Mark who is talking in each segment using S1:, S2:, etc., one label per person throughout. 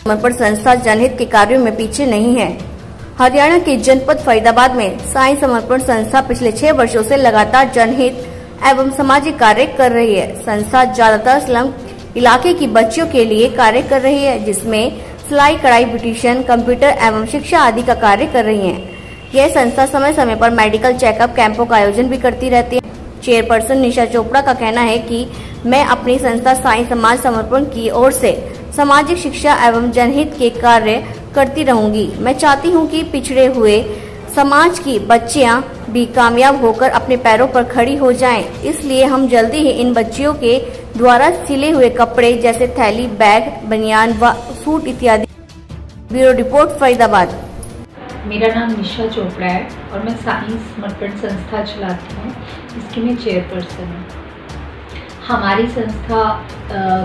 S1: समर्पण संस्था जनहित के कार्यों में पीछे नहीं है। हरियाणा के जनपद फरीदाबाद में साई समर्पण संस्था पिछले छह वर्षों से लगातार जनहित एवं सामाजिक कार्य कर रही है। संस्था ज़्यादातर स्लम इलाके की बच्चियों के लिए कार्य कर रही है, जिसमें सिलाई, कढ़ाई, ब्यूटिशियन, कंप्यूटर एवं शिक्षा आदि का कार्य कर रही है। यह संस्था समय समय पर मेडिकल चेकअप कैंपों का आयोजन भी करती रहती है। चेयरपर्सन निशा चोपड़ा का कहना है कि मैं अपनी संस्था साई समाज समर्पण की ओर से सामाजिक शिक्षा एवं जनहित के कार्य करती रहूँगी। मैं चाहती हूँ कि पिछड़े हुए समाज की बच्चियाँ भी कामयाब होकर अपने पैरों पर खड़ी हो जाएँ। इसलिए हम जल्दी ही इन बच्चियों के द्वारा सिले हुए कपड़े जैसे थैली, बैग, बनियान व सूट इत्यादि। Bureau report, Faridabad.
S2: मेरा नाम निशा चोपड़ा है और मैं साइंस समर्पण संस्था चलाती हूँ। इसकी मैं चेयरपर्सन हूँ। हमारी संस्था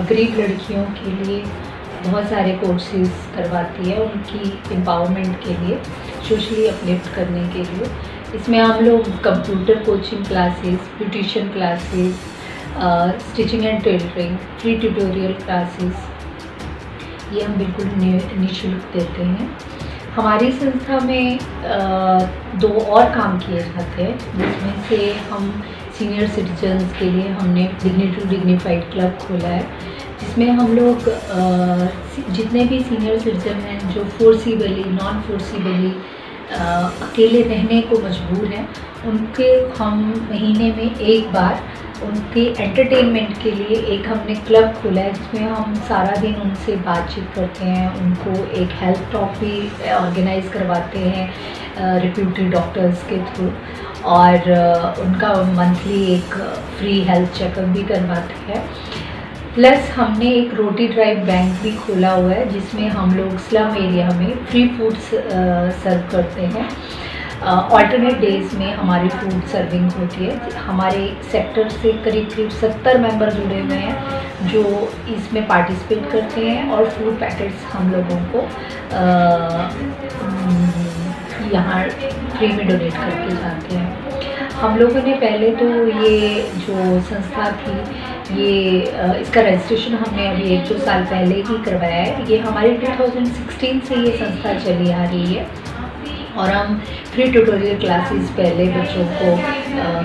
S2: गरीब लड़कियों के लिए बहुत सारे कोर्सेज करवाती है, उनकी एम्पावरमेंट के लिए सोशली अपलिफ्ट करने के लिए। इसमें हम लोग computer coaching classes beautician classes stitching and tailoring free tutorial classes ये हम बिल्कुल निःशुल्क देते हैं। हमारी संस्था में दो और काम किए जाते हैं, जिसमें से हम सीनियर सिटीजन्स के लिए हमने डिग्निटी डिग्निफाइड क्लब खोला है, जिसमें हम लोग जितने भी सीनियर सिटीजन हैं, जो फोर्सीबली नॉन फोर्सीबली अकेले रहने को मजबूर हैं, उनके हम महीने में एक बार उनके एंटरटेनमेंट के लिए एक हमने क्लब खोला है, जिसमें हम सारा दिन उनसे बातचीत करते हैं, उनको एक हेल्थ टॉक भी ऑर्गेनाइज करवाते हैं रिप्यूटेड डॉक्टर्स के थ्रू और उनका मंथली एक फ्री हेल्थ चेकअप भी करवाते हैं। प्लस हमने एक रोटी ड्राइव बैंक भी खोला हुआ है, जिसमें हम लोग स्लम एरिया में फ्री फूड्स सर्व करते हैं। ऑल्टरनेट डेज़ में हमारी फ़ूड सर्विंग होती है। हमारे सेक्टर से करीब करीब सत्तर मेंबर जुड़े हुए हैं, जो इसमें पार्टिसिपेट करते हैं और फ़ूड पैकेट्स हम लोगों को यहाँ फ्री में डोनेट करके जाते हैं। हम लोगों ने पहले तो ये जो संस्था थी, ये इसका रजिस्ट्रेशन हमने अभी एक दो साल पहले ही करवाया है। ये हमारे 2016 से ये संस्था चली आ रही है। और हम फ्री ट्यूटोरियल क्लासेस पहले बच्चों को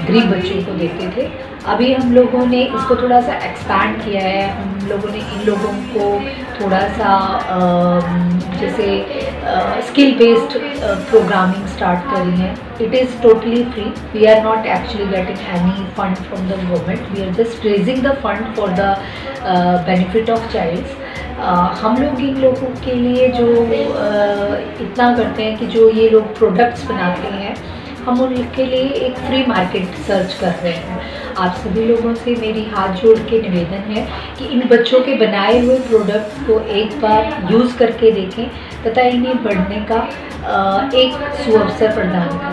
S2: गरीब बच्चों को देते थे। अभी हम लोगों ने इसको थोड़ा सा एक्सपैंड किया है। हम लोगों ने इन लोगों को थोड़ा सा जैसे स्किल बेस्ड प्रोग्रामिंग स्टार्ट करी है। It is totally free we are not actually getting any fund from the government we are just raising the fund for the benefit of childs हम लोग इन लोगों के लिए जो इतना करते हैं कि जो ये लोग प्रोडक्ट्स बनाते हैं, हम उनके लिए एक फ्री मार्केट सर्च कर रहे हैं। आप सभी लोगों से मेरी हाथ जोड़ के निवेदन है कि इन बच्चों के बनाए हुए प्रोडक्ट्स को एक बार यूज़ करके देखें, तथा इन्हें बढ़ने का एक सुअवसर प्रदान करें।